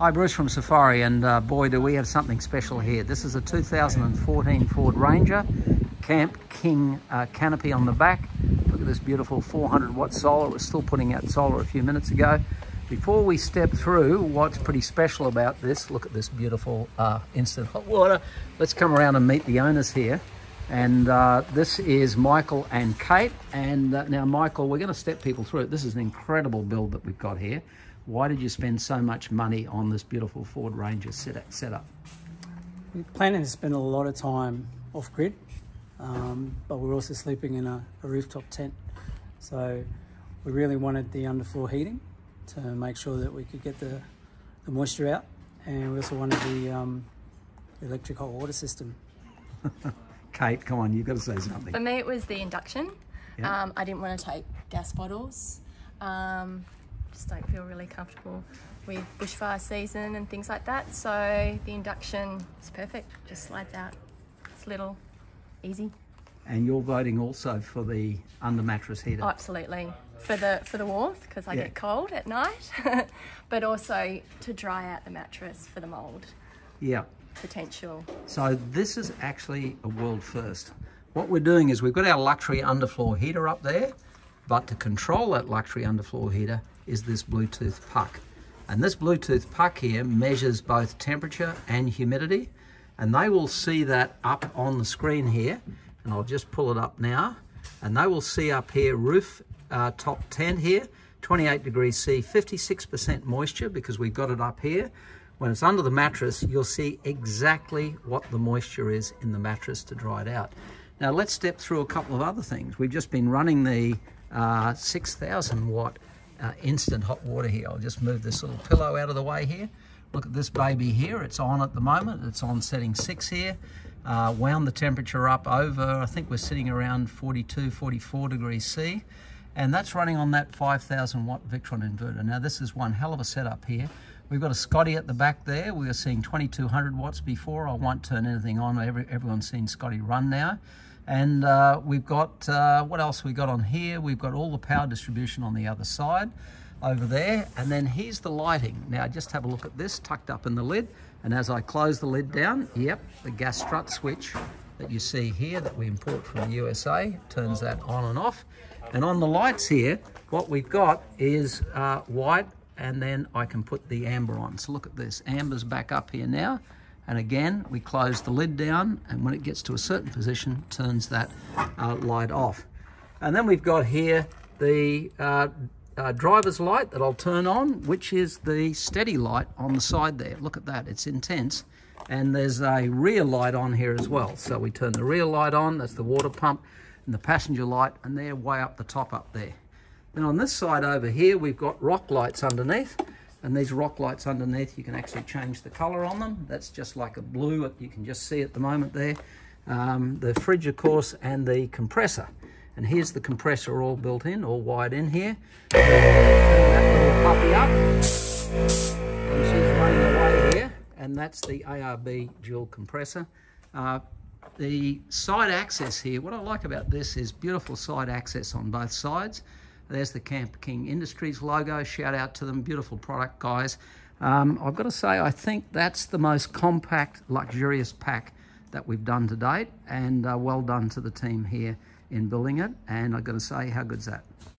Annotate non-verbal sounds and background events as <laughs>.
Hi, Bruce from Safiery, and uh, boy, do we have something special here. This is a 2014 Ford Ranger, Camp King uh, canopy on the back. Look at this beautiful 400 watt solar. It was still putting out solar a few minutes ago. Before we step through what's pretty special about this, look at this beautiful uh, instant hot water. Let's come around and meet the owners here. And uh, this is Michael and Kate. And uh, now, Michael, we're going to step people through it. This is an incredible build that we've got here. Why did you spend so much money on this beautiful Ford Ranger setup? We're planning to spend a lot of time off grid, um, but we're also sleeping in a, a, rooftop tent. So we really wanted the underfloor heating to make sure that we could get the, the moisture out. And we also wanted the um, electric hot water system. <laughs> Kate, come on, you've got to say something. For me, it was the induction. Yeah. Um, I didn't want to take gas bottles. Um, just don't feel really comfortable with bushfire season and things like that. So the induction is perfect, just slides out. It's little, easy. And you're voting also for the under mattress heater? Oh, absolutely. For the for the warmth, because I yeah. get cold at night, <laughs> but also to dry out the mattress for the mould. Yeah. Potential. So this is actually a world first. What we're doing is we've got our luxury underfloor heater up there, but to control that luxury underfloor heater, is this Bluetooth puck. And this Bluetooth puck here measures both temperature and humidity. And they will see that up on the screen here. And I'll just pull it up now. And they will see up here roof uh, top tent here, 28 degrees C, 56% moisture because we've got it up here. When it's under the mattress, you'll see exactly what the moisture is in the mattress to dry it out. Now let's step through a couple of other things. We've just been running the uh, 6,000 watt uh, instant hot water here. I'll just move this little pillow out of the way here. Look at this baby here. It's on at the moment. It's on setting six here. Uh, wound the temperature up over, I think we're sitting around 42, 44 degrees C. And that's running on that 5,000 watt Victron inverter. Now this is one hell of a setup here. We've got a Scotty at the back there. We were seeing 2200 watts before. I won't turn anything on. Every, everyone's seen Scotty run now. And uh, we've got, uh, what else we got on here? We've got all the power distribution on the other side over there. And then here's the lighting. Now just have a look at this tucked up in the lid. And as I close the lid down, yep, the gas strut switch that you see here that we import from the USA turns that on and off. And on the lights here, what we've got is uh, white and then I can put the amber on. So look at this, amber's back up here now. And again, we close the lid down and when it gets to a certain position, turns that uh, light off. And then we've got here the uh, uh, driver's light that I'll turn on, which is the steady light on the side there. Look at that, it's intense. And there's a rear light on here as well. So we turn the rear light on, that's the water pump, and the passenger light, and they're way up the top up there. Then on this side over here, we've got rock lights underneath. And these rock lights underneath, you can actually change the color on them. That's just like a blue, you can just see at the moment there. Um, the fridge, of course, and the compressor. And here's the compressor all built in, all wired in here. And that's the ARB dual compressor. Uh, the side access here, what I like about this is beautiful side access on both sides. There's the Camp King Industries logo. Shout out to them. Beautiful product, guys. Um, I've got to say, I think that's the most compact, luxurious pack that we've done to date. And uh, well done to the team here in building it. And I've got to say, how good's that?